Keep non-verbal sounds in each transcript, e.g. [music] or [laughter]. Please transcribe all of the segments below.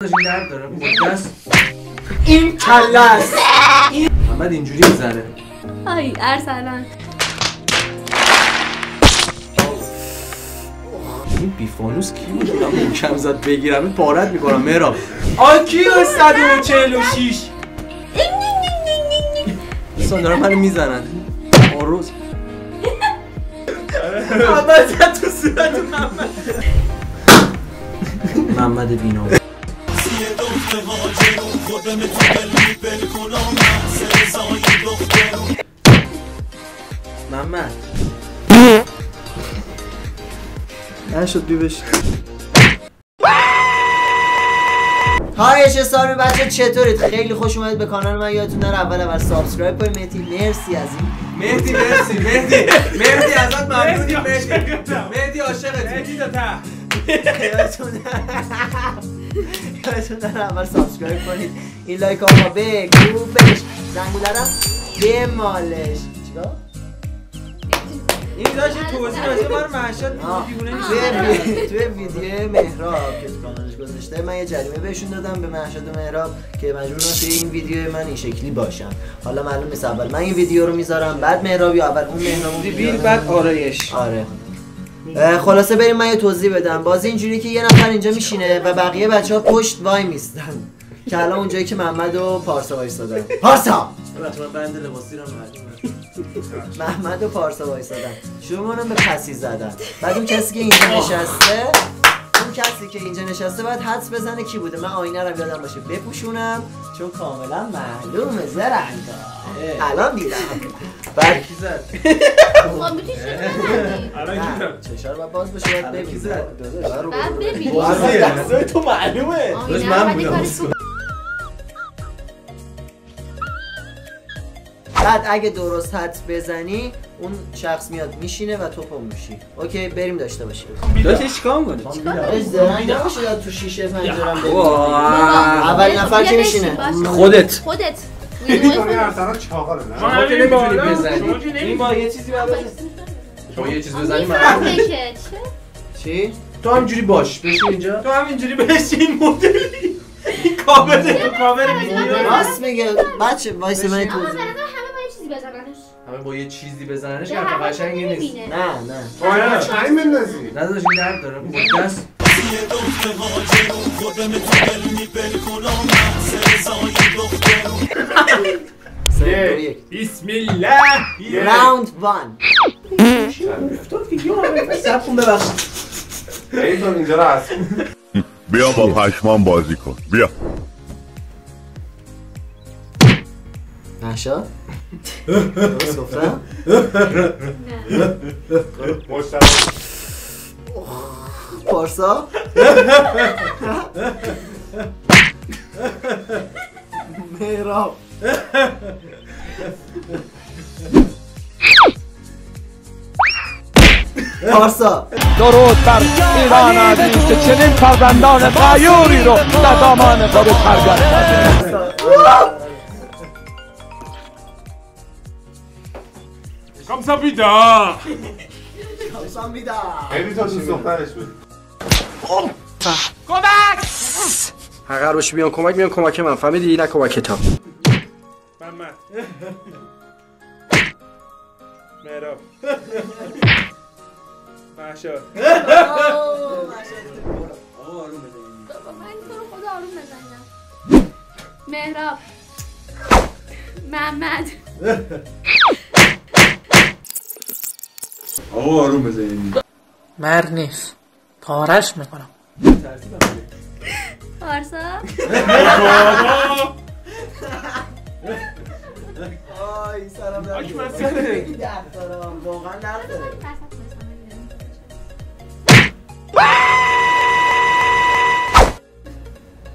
درد داره دست این کله است [laughs] محمد اینجوری می‌زنه. آی ارسلان این بیفانوس کی بود؟ من محکم زد بگیرم. پارت می‌کنم مهراب. آکیو 146 دوستان دارم منو می‌زنن. آروز. [laughs] محمد زد تو صورت محمد. [laughs] محمد بینا. محمد نشد بیبش های چه سامی بچه چطورید؟ خیلی خوش اومدید به کانال من. یادتون نره اول اول سابسکرایب کنید. مهدی مرسی از این. مهدی مرسی مهدی. مهدی ازت ممنونی مهدی مهدی. عاشقتی. یادتون [laughs] یادتون نره اول سابسکرایب کنید این لایک ها بگو بهش زنگوله رو بمالش چیکار؟ این داشت توضیح راجع بار محشد آه. دیوونه توی وی- توی ویدیو مهراب که تو کانالش گذاشته من یه جریمه بهشون دادم به محشد و مهراب که مجبورن توی این ویدیو من این شکلی باشم حالا معلوم نیست اول من این ویدیو رو می‌ذارم بعد مهراب یا اول اون مهراب بیل رو بعد آرایش. آره. خلاصه بریم من یه توضیح بدم. بازی اینجوری که یه نفر اینجا میشینه و بقیه بچه ها پشت وای میستن. که الان اونجایی که محمد و پارسا وایستادن. پارسا! بند لباسی رو محمد و پارسا وایستادن. شروع کنم به پسی زدن. بعد اون کسی که اینجا نشسته کسی که اینجا نشسته باید حدس بزنه کی بوده. من آینه رو یادم باشه بپوشونم چون کاملا معلومه زرنگا. الان دیدم بعد [laughs] کی زد؟ خب می‌تونی نه، چشار باید باز بشه باید الان کی ببینی زد؟ بعد ببینی بازیه. تو معلومه. من بعد بودم. بعد اگه درست حدس بزنی اون شخص میاد میشینه و تو پا میشی اوکی بریم داشته باشیم. داشت چیکار کنه ای زرنگ نباشه یا تو شیشه پنجرم. واه. اول نفر که میشینه. خودت. خودت. شما که نمی‌تونی بزنی. این با یه چیزی بعد شما یه چیز بزنی من؟ چی؟ تو همینجوری باش. بشین اینجا. تو همینجوری بشین مدلی. این کاور تو کاور ویدیو راست میگه. بچه وایس من توضیح همه با یه چیزی بزننش که قشنگی نیست. نه نه. آیا چنگ بندازی نداشت این درد داره. دست سه دو یک بسم الله. راوند وان سب کن ببخشید ایتون اینجا رو هست بیا با پشمان بازی کن. بیا. نشا. درست گفتم مشتبه پارسا مهراب پارسا درود بر ایران عزیز که چنین فرزندان غیوری رو در دامان خود سرگرد کرده کامساپیدا سام بیدا خیلی تا دوست دخترش بود حقا روش بیان کمک میان کمک من فهمیدی نه کمک تا محمد مهراب بزنم مهراب محمد آقا آروم بزنین مر نیست. پارش می‌کنم. پارسا؟ آی درد دارم. واقعا درد داره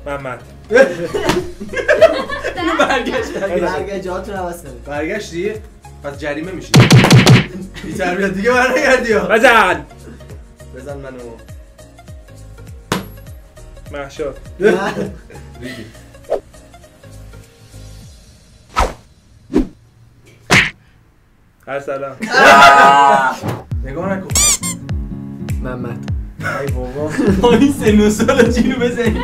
محمد. [laughs] برگه جاتون عوض کنید. برگشتی؟ پس جریمه میشی بی تربیت دیگه برنگردی ها. بزن. بزن منو. ریدی. هر سلام نگاه نکن. محمد. ای بابا. با این سن و سال جینو بزنی.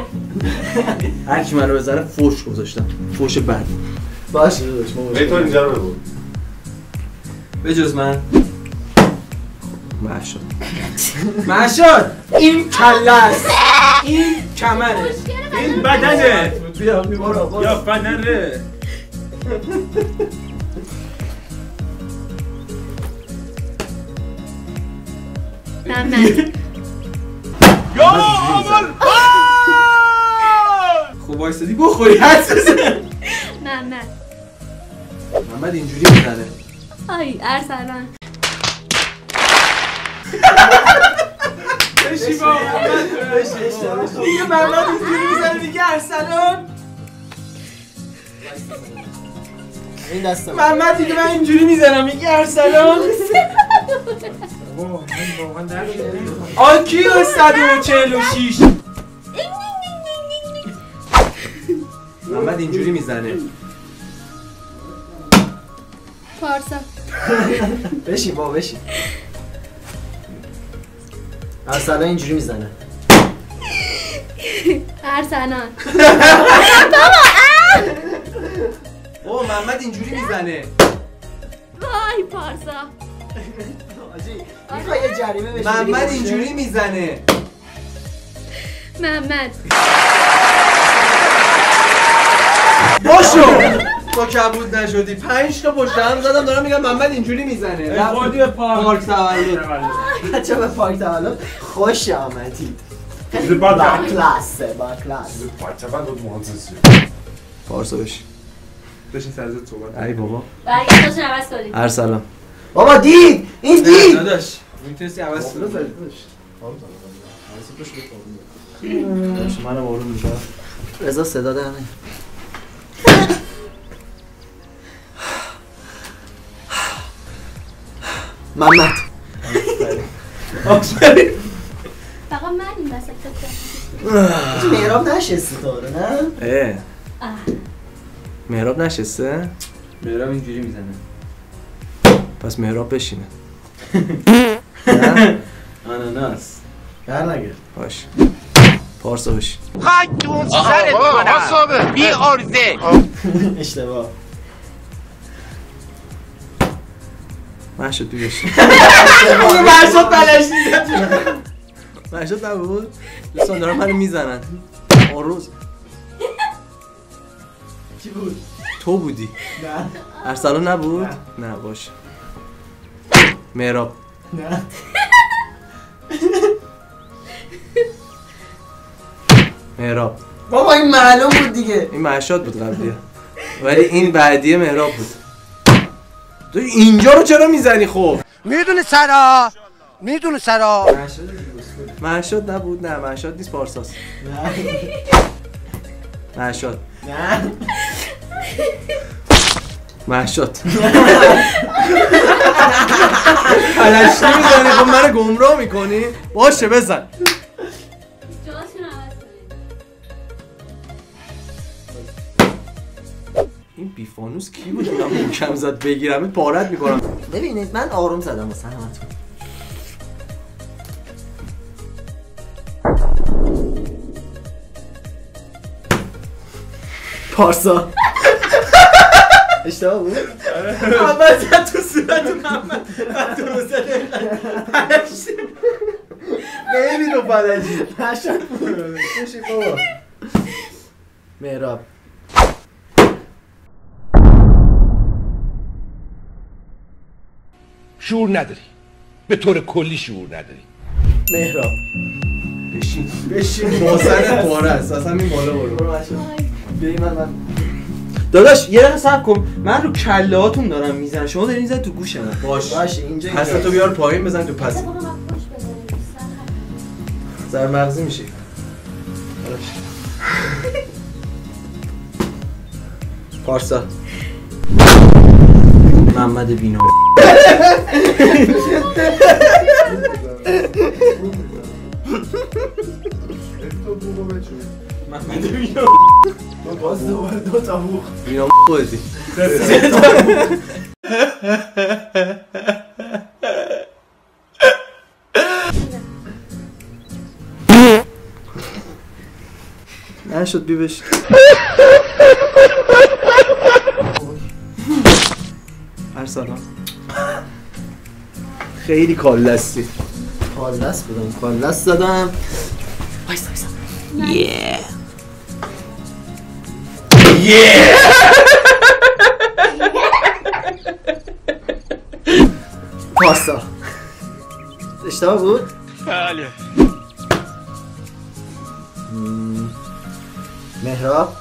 هر کی منو بزنه فوش گذاشتم. فوش بد باشه داداش ما بیتون اینجا رو به جز من. محشد [laughs] محشد این کله است این کمره. این بدنه. یا فنره. [laughs] یا اول [laughs] خب وایسادی بخوری. بزن. محمد. محمد اینجوری می‌زنه. آی ارسلان بشی با محمد دیگه محمد اینجوری می‌زنه دیگه ارسلان این دست من. محمد دیگه من اینجوری می‌زنم میگه ارسلان آکیو 146 محمد اینجوری می‌زنه. پارسا. [laughs] بشین با بشین. ارسلان اینجوری می‌زنه. ارسلان. [laughs] او محمد اینجوری می‌زنه. وای پارسا. آجی می‌خوای یه جریمه بشه محمد اینجوری می‌زنه. محمد. باشو. تو کبود نشدی. پنج تا پشت هم زدم دارم میگم محمد اینجوری می‌زنه. خودی به پارک. پارک تولد. بچه به پارک تولد. خوش آمدید با با کلاسه با کلاس. بچه من بود مهندسی پارسا بشی بشین سر زد صحبت ای بابا. برگرداشون عوض کنید ارسلان بابا دید. این دید. داداش. می‌تونستی عوض کنی. منم آروم میشم رضا صدا در محمد فقط من این وسط مهراب نشستی تو نه؟ اه. مهراب نشسته؟ مهراب اینجوری می‌زنه. پس مهراب بشینه. آناناس. در نگه. باش. پارسا بشین. خاکتون سرت کنم. بی ارزه اشتباه. محشد بی بشین محشد بلشتی محشد نبود. دوستان دارم منو می‌زنن. آروز کی بود؟ تو بودی. نه. ارسلان نبود؟ نه باش مهراب. نه. مهراب. بابا این معلوم بود دیگه. این محشاد بود قبلیه. ولی این بعدیه مهراب بود. تو اینجا رو چرا می‌زنی خب؟ می‌دونی سرا؟ می‌دونی سرا؟ محشاد نبود نه محشاد نیست پارساس نه. محشاد نه. محشاد [laughs] پلشتی می‌زنی خب منو گمراه می‌کنی؟ باشه بزن. این بیفانوس کی بود من محکم زد بگیرم. پارت می‌کنم. ببینید من آروم زدم واسه همتون پارسا. اشتباه بود؟ محمد زد تو صورت محمد. بعد تو پلشتی خیلی تو پلشتی نشد بود مهراب. شعور نداری. به طور کلی شعور نداری. مهراب. بشین. بشین. بازن پاره است. اصلا این بالا برو. برو بچه‌ها. بیایی من من. داداش یه دقیقه صبر کن. من رو کله هاتون دارم می‌زنم. شما دارین می‌زنید تو گوش من باش. باشه اینجا. پس. تو بیار پایین بزن تو پس سر زر مغزی میشی. پارسا. محمد بینو. محمد بینو. باز دوباره دو تا بوخ بینو خودتی نشد بیبش. ارسلان [laughs] خیلی کالستی کالس بودم کالس زدم. وایسا وایسا. یه [laughs] پاستا. اشتباه بود؟ بله. مم. مهراب.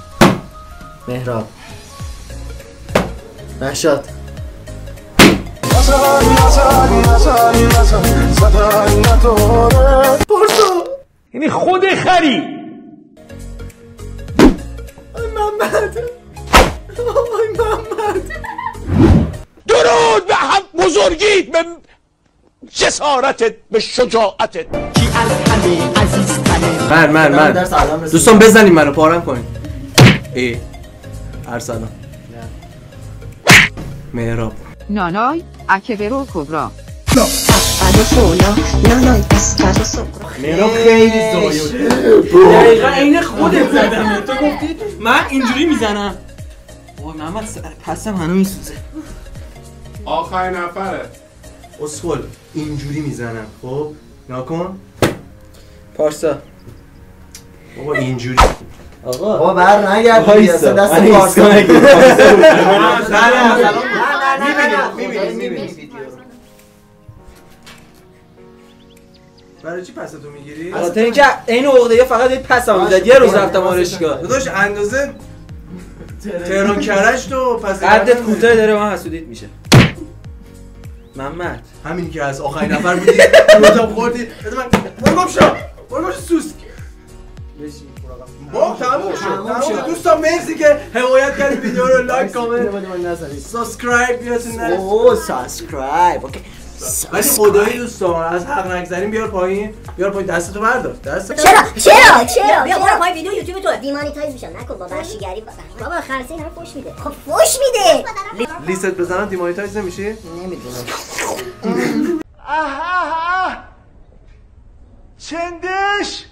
یعنی خود خری. آی محمد. آی محمد. درود به هم بزرگیت به جسارتت به شجاعتت. من من من. سلام رسید. دوستان بزنیم منو پارم کنیم ای. ارسلان مهراب. نانای اکبرو کبرا. مهراب خیلی زایود دقیقا عین خودت زدم. تو گفتی من اینجوری می‌زنم. وای محمد پسم هنوز میسوزه. آخرین نفره. اسخول اینجوری می‌زنم. خب ناکن. پارسا. بابا اینجوری. آقا. بابا بر نگرد. دست پارسا. [laughs] نه نه،. می‌بینی. برای چی پستو می‌گیری؟ خاطر اینکه این عقده فقط یه پس هم می‌زد یه روز رفتم آرشگاه داداش اندازه تهران کرج تو پس قدت کوتاه داره من حسودیت میشه. محمد. همین که از آخرین نفر بودی. تو خوردی. بده من برو گم شو. برو گم سوسک. با تموم شد. تموم شد. دوستان مرسی که حمایت کردید. ویدیو رو like comment. subscribe یادتون نره اوه subscribe. OK. ولی خدایی دوستان از حق نگذریم بیار پایین. بیار پایین. دستتو بردار. دست چرا؟ چرا؟ چرا؟ بیا برو. پای ویدیو یوتیوب تو. demonetize میشم. نکن با وحشیگری بابا خرسه اینا رو فوش میده. خب فوش میده. لیست بزنم demonetize نمیشی؟ نمی‌دونم. [laughs] چندش؟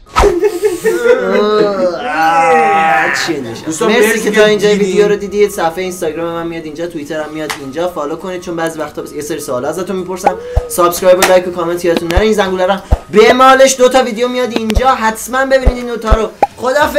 دوستان مرسی که تا اینجا. ویدیو رو دیدید. صفحه اینستاگرام من میاد اینجا توییتر هم میاد اینجا. follow کنید چون بعضی وقتا یه سری سوال ازتون می‌پرسم. subscribe و like و کامنت یادتون نره. این زنگوله رو بمالش دو تا ویدیو میاد اینجا. حتما ببینید این دوتا رو. خدافظ!